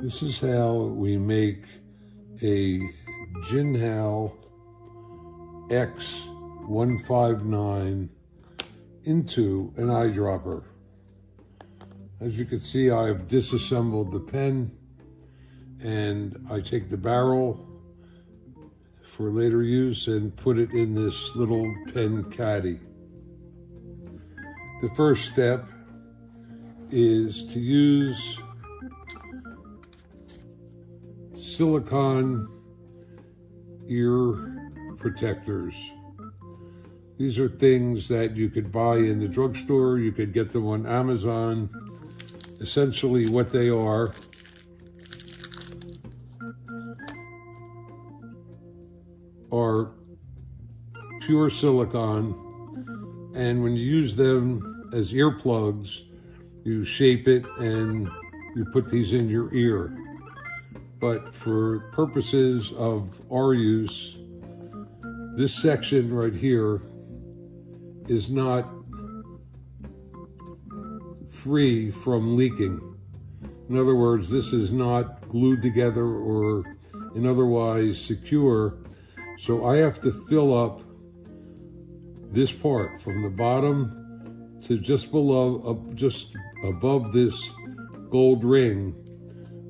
This is how we make a Jinhao X159 into an eyedropper. As you can see, I've disassembled the pen and I take the barrel for later use and put it in this little pen caddy. The first step is to use silicone ear protectors. These are things that you could buy in the drugstore. You could get them on Amazon. Essentially what they are are pure silicone. And when you use them as earplugs, you shape it and you put these in your ear but for purposes of our use, this section right here is not free from leaking. In other words, this is not glued together or in otherwise secure. So I have to fill up this part from the bottom to just below, uh, just above this gold ring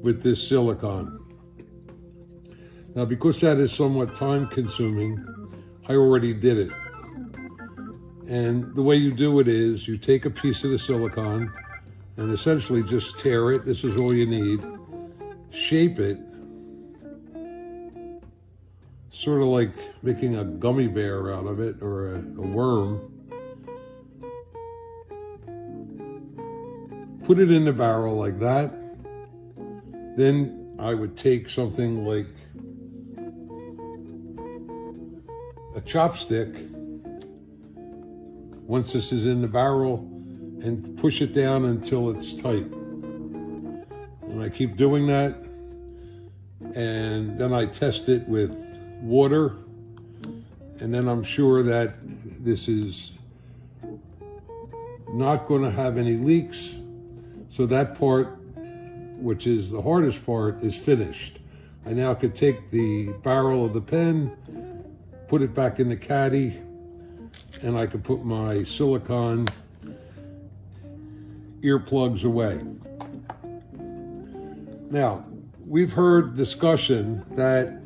with this silicone. Now, because that is somewhat time consuming, I already did it. And the way you do it is you take a piece of the silicone and essentially just tear it. This is all you need. Shape it, sort of like making a gummy bear out of it or a, a worm. Put it in the barrel like that. Then I would take something like a chopstick once this is in the barrel and push it down until it's tight. And I keep doing that. And then I test it with water. And then I'm sure that this is not going to have any leaks. So that part, which is the hardest part, is finished. I now could take the barrel of the pen put it back in the caddy, and I can put my silicone earplugs away. Now, we've heard discussion that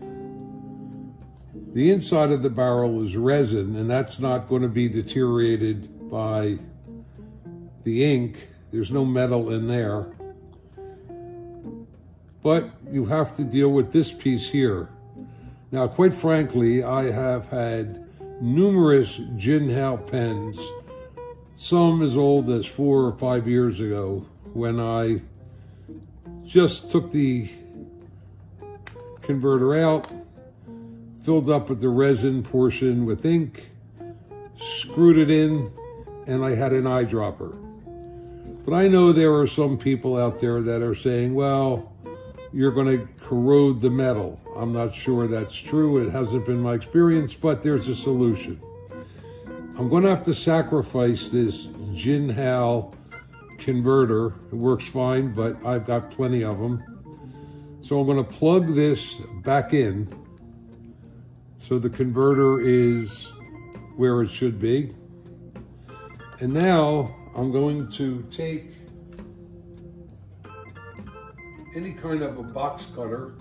the inside of the barrel is resin, and that's not going to be deteriorated by the ink. There's no metal in there. But you have to deal with this piece here. Now, quite frankly, I have had numerous Jinhao pens, some as old as four or five years ago, when I just took the converter out, filled up with the resin portion with ink, screwed it in, and I had an eyedropper. But I know there are some people out there that are saying, well, you're going to corrode the metal. I'm not sure that's true. It hasn't been my experience, but there's a solution. I'm going to have to sacrifice this Jinhao converter. It works fine, but I've got plenty of them. So I'm going to plug this back in so the converter is where it should be. And now I'm going to take any kind of a box cutter.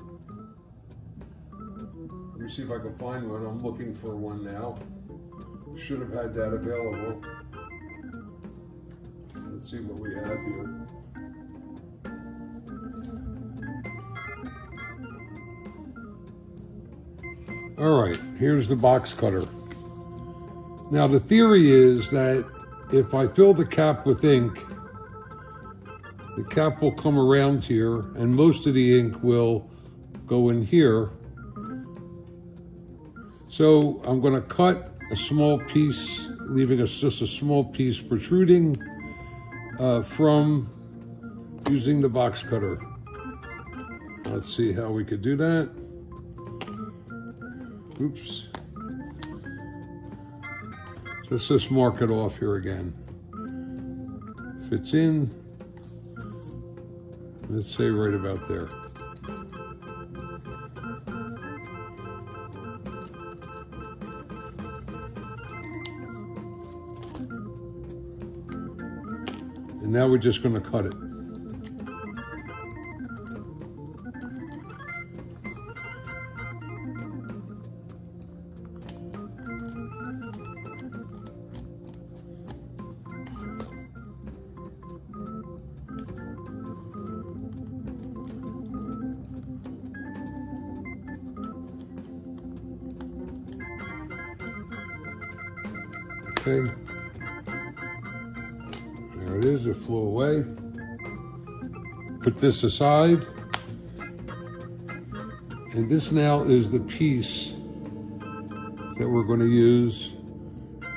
Let me see if I can find one. I'm looking for one now. Should have had that available. Let's see what we have here. All right, here's the box cutter. Now the theory is that if I fill the cap with ink, the cap will come around here and most of the ink will go in here. So I'm going to cut a small piece, leaving us just a small piece protruding uh, from using the box cutter. Let's see how we could do that. Oops. Let's just mark it off here again. Fits in. Let's say right about there. And now we're just going to cut it. There it is, it flew away. Put this aside. And this now is the piece that we're going to use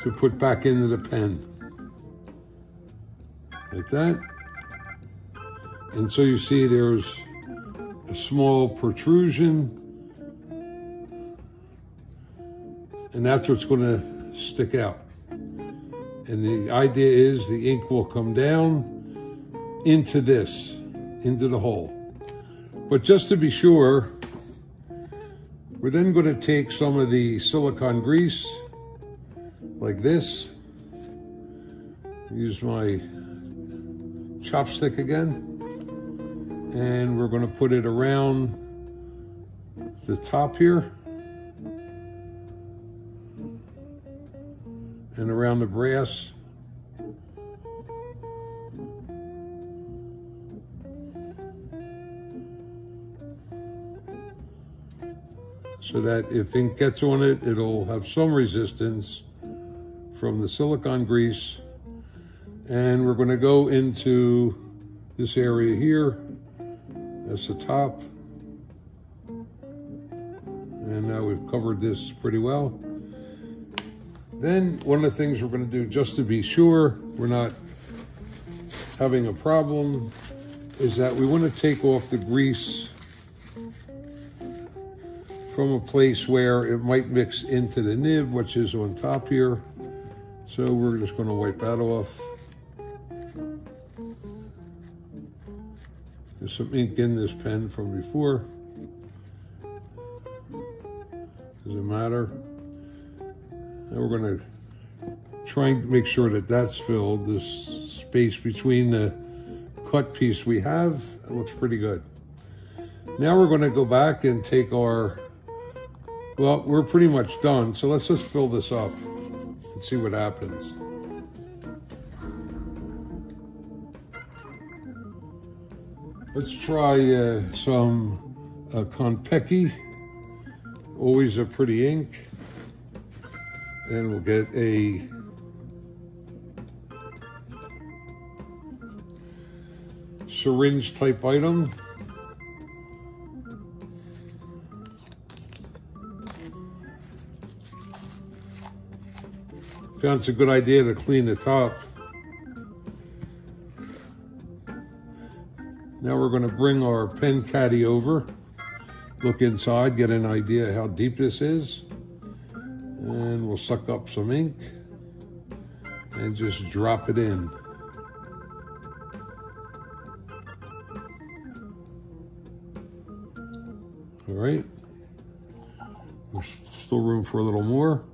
to put back into the pen. Like that. And so you see there's a small protrusion. And that's what's going to stick out. And the idea is the ink will come down into this, into the hole. But just to be sure, we're then going to take some of the silicone grease, like this. Use my chopstick again. And we're going to put it around the top here. And around the brass. So that if ink gets on it, it'll have some resistance from the silicone grease. And we're gonna go into this area here. That's the top. And now we've covered this pretty well. Then one of the things we're going to do just to be sure we're not having a problem is that we want to take off the grease from a place where it might mix into the nib, which is on top here. So we're just going to wipe that off. There's some ink in this pen from before. Doesn't matter. Now we're going to try and make sure that that's filled, this space between the cut piece we have. It looks pretty good. Now we're going to go back and take our, well, we're pretty much done. So let's just fill this up and see what happens. Let's try uh, some uh, Konpeki, always a pretty ink and we'll get a syringe type item. Found it's a good idea to clean the top. Now we're going to bring our pen caddy over, look inside, get an idea how deep this is. And we'll suck up some ink and just drop it in. All right. There's still room for a little more.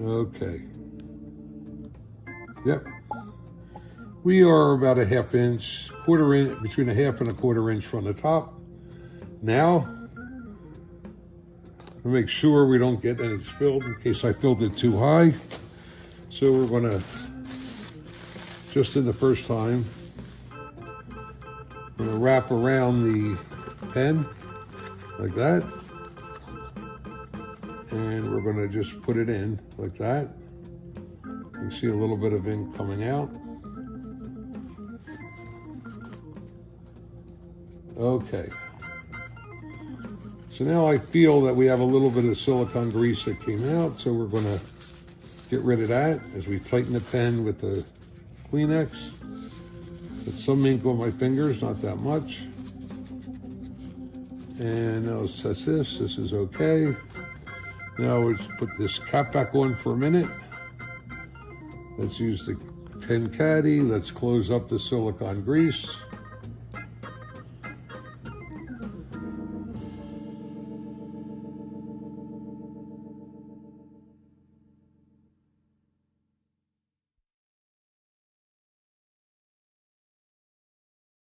Okay. Yep. We are about a half inch, quarter inch, between a half and a quarter inch from the top. Now, to make sure we don't get any spilled in case I filled it too high. So we're gonna, just in the first time, I'm gonna wrap around the pen like that. And we're gonna just put it in like that. You see a little bit of ink coming out. Okay. So now I feel that we have a little bit of silicone grease that came out, so we're gonna get rid of that as we tighten the pen with the Kleenex. Put some ink on my fingers, not that much. And now let's test this, this is okay. Now let's put this cap back on for a minute. Let's use the pen caddy. Let's close up the silicone grease.